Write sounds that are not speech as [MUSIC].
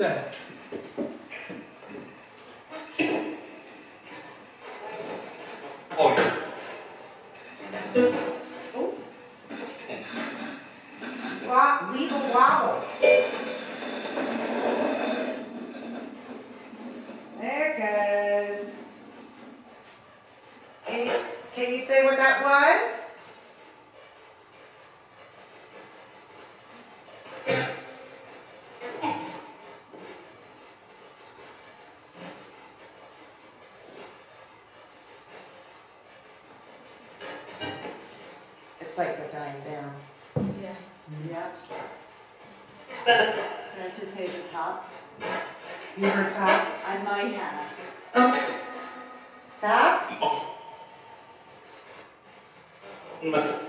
that? Oh, yeah. There goes. Can you, can you say what that was? Like they're dying down. Yeah. Yep. [LAUGHS] Can I just say the top? You heard top? I might have. Oh. Top? [LAUGHS] No.